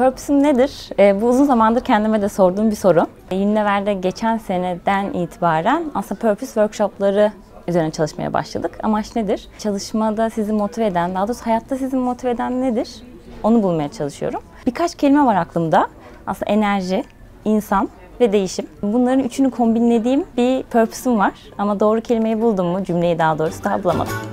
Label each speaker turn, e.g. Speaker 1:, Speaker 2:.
Speaker 1: Purpose'um nedir? E, bu uzun zamandır kendime de sorduğum bir soru. Unilever'de geçen seneden itibaren aslında Purpose workshopları üzerine çalışmaya başladık. Amaç nedir? Çalışmada sizi motive eden, daha doğrusu hayatta sizi motive eden nedir? Onu bulmaya çalışıyorum. Birkaç kelime var aklımda. Aslında enerji, insan ve değişim. Bunların üçünü kombinlediğim bir purpose'um var. Ama doğru kelimeyi buldum mu, cümleyi daha doğrusu daha bulamadım.